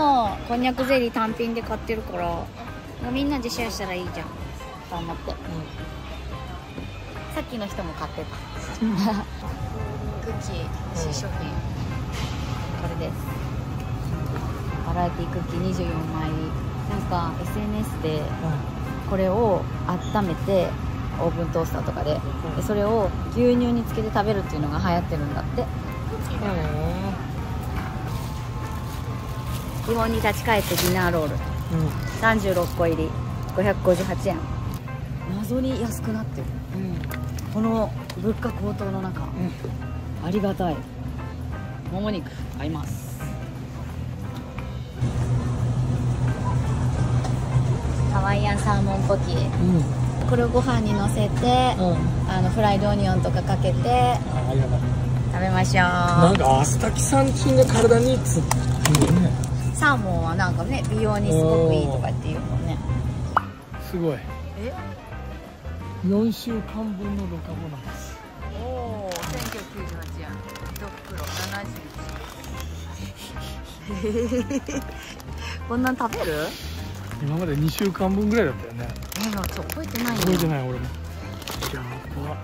もこんにゃくゼリー単品で買ってるからみんなでシェアしたらいいじゃん。と思って、さっきの人も買ってた。クッキー新商品これです。バラエティクッキー24枚。なんか SNS でこれを温めてオーブントースターとかで。でそれを牛乳につけて食べるっていうのが流行ってるんだって疑問に立ち返ってディナーロール。うん36個入り。558円。謎に安くなってる、この物価高騰の中、ありがたい。もも肉合います。ハワイアンサーモンポキうん。これをご飯にのせて、うん。あのフライドオニオンとかかけてあありがとう食べましょなんかアスタキサンチンが体につってね。うサーモンはなんかね美容にすごくいいとかっていうもんね。すごい。え？4週間分のロカボなんです。おお1998円。1袋71こんなん食べる？今まで2週間分ぐらいだったよね。えー、ちょ覚えてないよ覚えてない俺も。やば。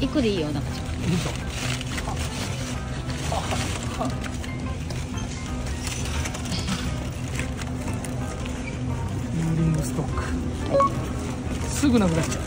一個でいいよなんかちょっいいぞーリングストック。すぐなくなっちゃう。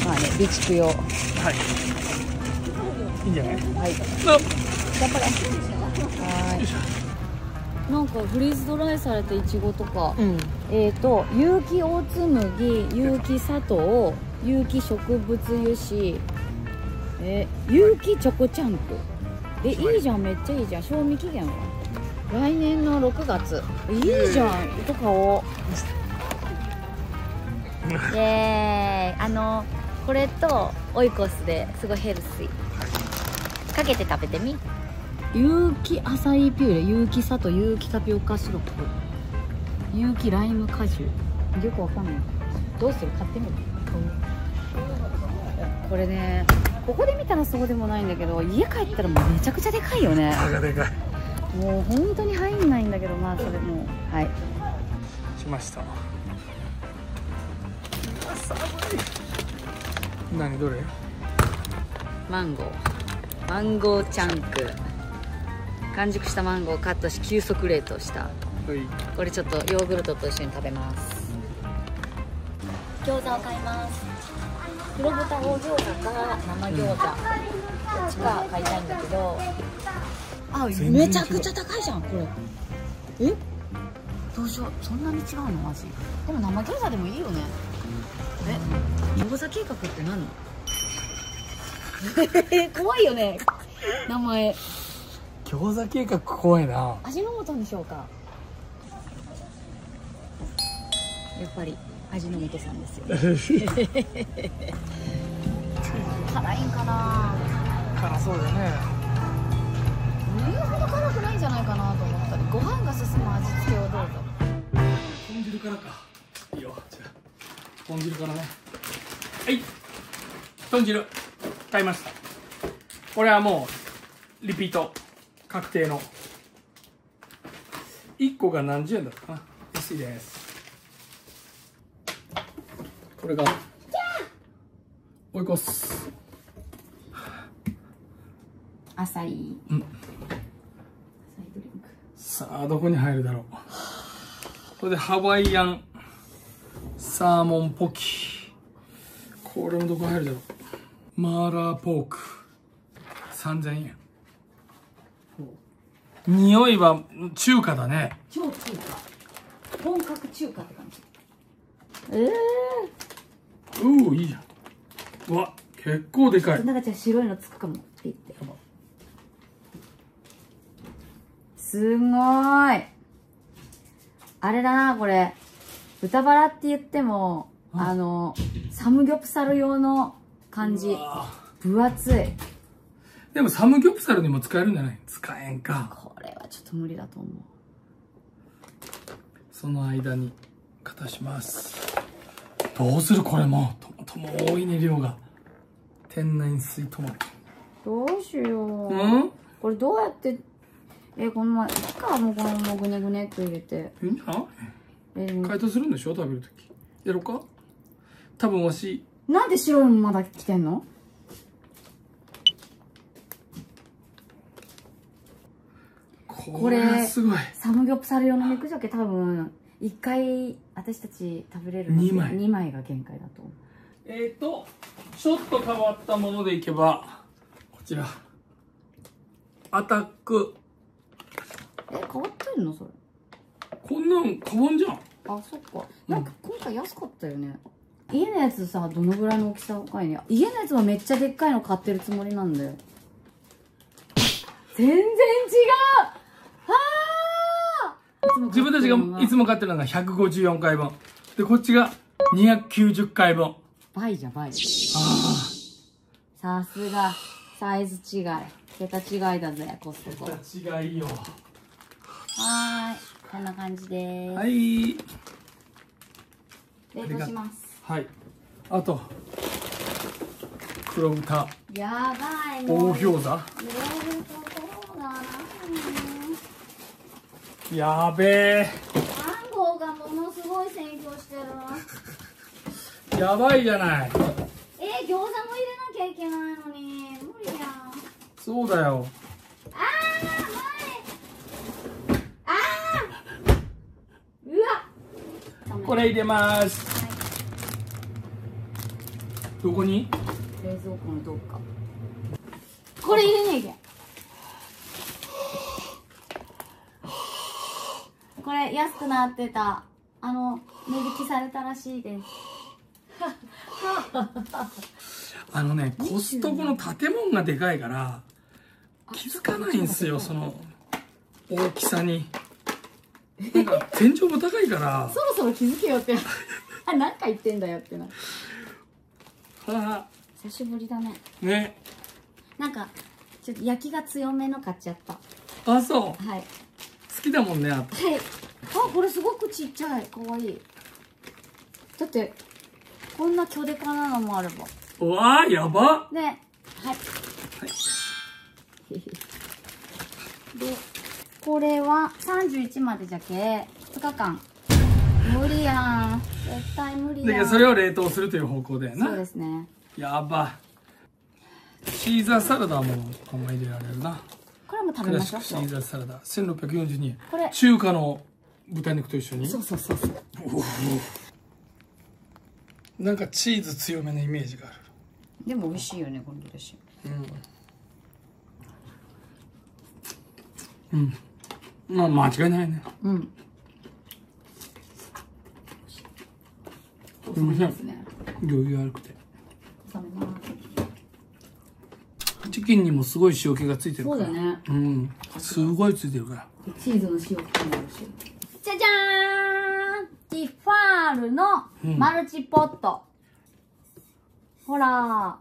とまあね備蓄用。ははい。いいんじゃない？い。あ。頑張れ。はい。なんかフリーズドライされたいちごとか、うん。えっ、ー、と有機オーツ麦有機砂糖有機植物油脂。え有機チョコチャンプ。えい。いじゃんめっちゃいいじゃん。賞味期限は。来年の6月いいじゃん。とかをイエーイ。あのこれとオイコスですごいヘルシー。かけて食べてみ。有機アサイーピューレ有機砂糖有機タピオカシロップ。有機ライム果汁。よくわかんない。どうする？買ってみる。これねここで見たらそうでもないんだけど家帰ったらもうめちゃくちゃでかいよね。でかいもう本当に入んないんだけどまあそれも。うはい。しました。寒い。何どれ？マンゴー。マンゴーチャンク。完熟したマンゴーをカットし急速冷凍した。はい。これちょっとヨーグルトと一緒に食べます。餃子を買います。黒豚大餃子か生餃子、どっちか買いたいんだけどあめちゃくちゃ高いじゃんこれ。え？どうしようそんなに違うのマジでも生餃子でもいいよね。え？餃子計画って何？怖いよね。名前。餃子計画怖いな。味の素にしようか。やっぱり味の素さんですよ。辛いんかな。辛そうだね。言うほど辛くないんじゃないかなと思ったりご飯が進む味付けをどうぞ。豚汁からか。いいよ。じゃあ豚汁からね。はい。豚汁。買いました。これはもうリピート確定の。1個が何十円だったかな。安いです。これが。追い越す。浅いうんさあどこに入るだろう。これでハワイアンサーモンポキ。これもどこ入るだろう。マーラーポーク。3000円。匂いは中華だね。超中華。本格中華って感じ。ええうおいいじゃん。うわ結構でかい。ー、なんかじゃあ白いのつくかもって言ってすごーい。あれだなこれ。豚バラって言ってもあのサムギョプサル用の感じ。分厚い。でもサムギョプサルにも使えるんじゃない？使えんか。これはちょっと無理だと思う。その間に片します。どうするこれも？トマトも多いね量が。天然水トマトどうしよう、うん？これどうやってえこの前いつかもうこのままぐねぐねっと入れて。いいんじゃない？えでも解凍するんでしょ？食べるときやろうか？多分わし。なんで白いのまだ来てんの？これはすごい。サムギョプサル用の肉じゃけ多分一回私たち食べれるの二枚。2枚が限界だと。思うえーとちょっと変わったものでいけばこちら。アタックえ変わってんの？それ。こんなん変わんじゃん。あそっか。なんか今回安かったよね。家のやつさどのぐらいの大きさかいね。家のやつはめっちゃでっかいの買ってるつもりなんだよ。全然違う！自分たちがいつも買ってるのが154回分。でこっちが290回分。倍じゃ倍。あさすが。サイズ違い。桁違いだぜコストコ。はあ違いよーい。こんな感じです、はい。冷凍します。はい。あと黒豚。やばい大餃子。やべえ。マンゴーがものすごい占拠してる。やばいじゃない。え餃子も入れなきゃいけないのに。無理やん。そうだよあー前あーうわダメこれ入れます。はいどこに？冷蔵庫のどっか。これ入れねえけんこれ安くなってた。あの値引きされたらしいです。あのねコストコの建物がでかいから気づかないんですよその大きさになんか天井も高いから。そろそろ気づけよって。あ何か言ってんだよってな。は久しぶりだね。あね。なんかちょっと焼きが強めの買っちゃった。あそう。はい。好きだもんねあと。はい。あこれすごくちっちゃい。かわいい。だってこんな巨デカなのもあれば。うわーやば。ね。はい。でこれは31までじゃけ2日間無理やん。絶対無理やん。それを冷凍するという方向だよそうなですね。やば。シーザーサラダはもうあんま入れられるな。これも食べましょう。シーザーサラダ。1642円これ。中華の豚肉と一緒に。そうそうそうそう。なんかチーズ強めのイメージがある。でも美味しいよねこのドレッシングうん。うんまあ間違いないね。うん。うん。ですね。余裕悪くて。チキンにもすごい塩気がついてるから。そうだね。うん。すごいついてるから。チーズの塩気もあるしじゃじゃーんティファールのマルチポット、ほら。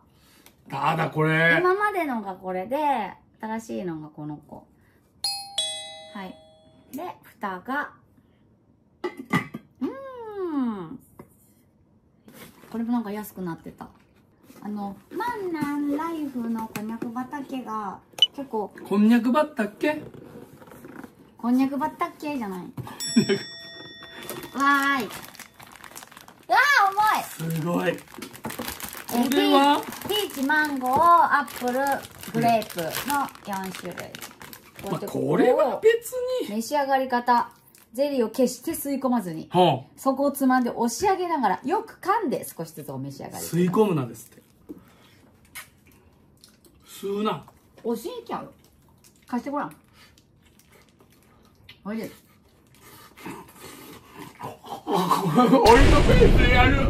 ただこれ。今までのがこれで新しいのがこの子はい。で蓋が。うーん。これもなんか安くなってた。あのマンナンライフのこんにゃく畑が結構。こんにゃくバッタっけこんにゃく畑じゃない。わーい。うわー重い。すごい。えこれは？ピーチピーチマンゴーアップルグレープの4種類まあこれは別に。召し上がり方。ゼリーを決して吸い込まずに。はそこをつまんで押し上げながらよく噛んで少しずつお召し上がり。吸い込むなですって。吸うな。押しんちゃう。貸してごらん。おいで。俺のペースでやる。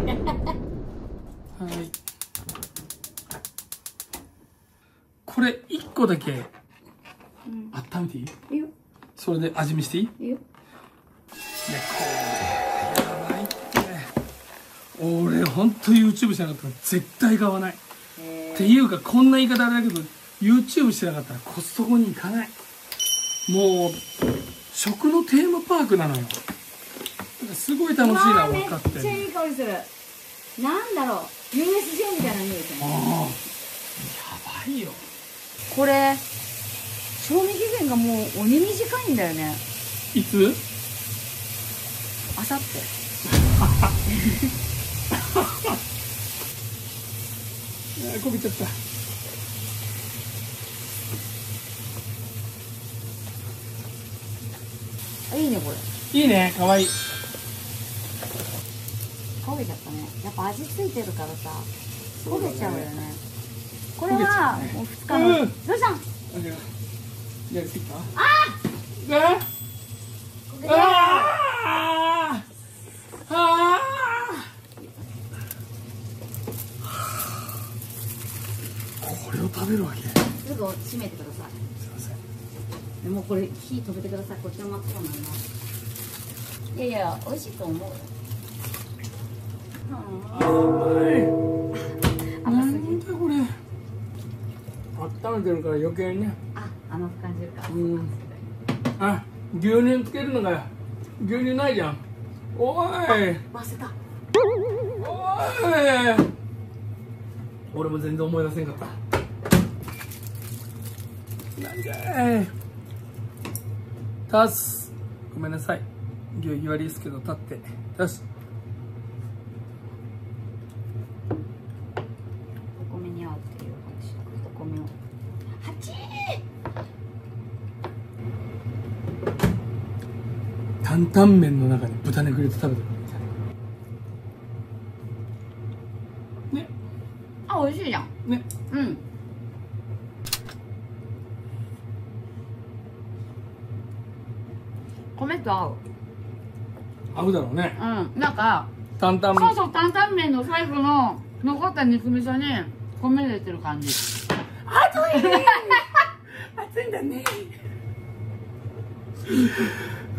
はい。これ1個だけうん温めていい？いいよ。それで味見していい？いいよ。いやこれやばいって。俺ほんと YouTube しなかったら絶対買わない。っていうかこんな言い方あれだけど YouTube してなかったらコストコに行かない。もう食のテーマパークなのよ。すごい楽しいのは分かってる。めっちゃいい香りする。なんだろう。USJ みたいな匂いする。ああやばいよ。これ賞味期限がもう鬼短いんだよね。いつ？あさってあーこけちゃった。あいいねこれ。いいねかわいい。焦げちゃったね。やっぱ味付いてるからさ焦げちゃうよね。これはもう2日の、うん。どうしたん？あじゃあやりすぎたあああー！あー！これを食べるわけすすぐ閉めてくださいいませんでもこれ火止めてくださいこっちの真っ黒になりますいやいや美味しいと思うよ甘い甘すぎなんだこれ温めてるから余計にねうん。あ牛乳つけるのが牛乳ないじゃん。おい。忘れた。おい。俺も全然思い出せんかった。なんだい。タス。ごめんなさい。牛言わりですけど立って。タスお米に合うっていう話お米をはち担々麺の中に豚肉入れて食べてるみたい。ね。あ美味しいじゃん。ね。うん。米と合う。合うだろうね。うん。なんか担々麺。そうそう担々麺の最後の残った肉味噌に米入れてる感じ。熱い。熱いんだね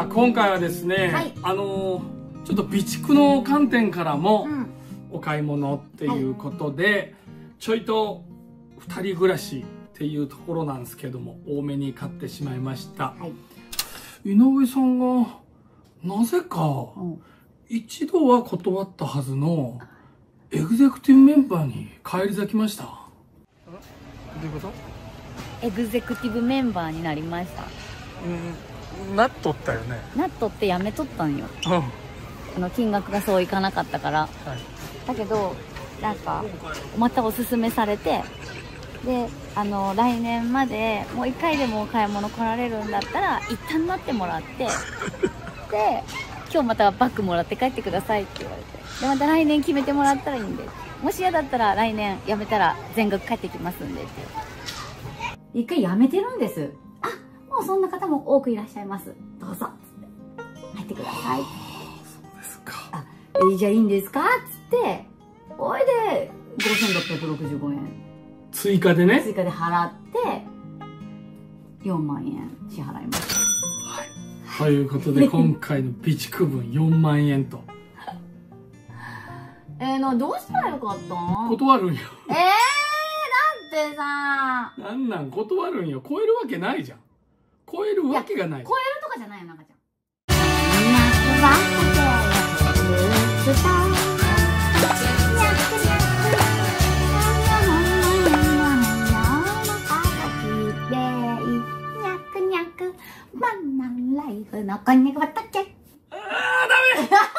さあ今回はですね、はい。あのーちょっと備蓄の観点からもうん。お買い物っていうことで、ちょいと二人暮らしっていうところなんですけども多めに買ってしまいました。はい。井上さんがなぜかうん。一度は断ったはずのエグゼクティブメンバーに返り咲きました。どういうこと？エグゼクティブメンバーになりました。うんなっとったよね。なっとってやめとったんよ。うん。はあの金額がそういかなかったから。い。だけどなんかまたおすすめされてであの来年までもう1回でもお買い物来られるんだったら一旦待ってもらって で今日またバッグもらって帰ってくださいって言われて。でまた来年決めてもらったらいいんで。もし嫌だったら来年辞めたら全額帰ってきますんでって一回辞めてるんです。あもうそんな方も多くいらっしゃいます。どうぞ。入ってください。そうですか。えじゃあいいんですか？っつっておいで5665円。追加でね。追加で払って4万円支払いましたということで 今回の備蓄分4万円と。えー、などうしたらよかった？ん断るんよ。えー、だってさ。なんなん？断るんよ。超えるわけないじゃん超えるわけがない。超えるとかじゃないよ中ちゃん。夏はこてスタバナナライフのこんにゃく畑あーダメ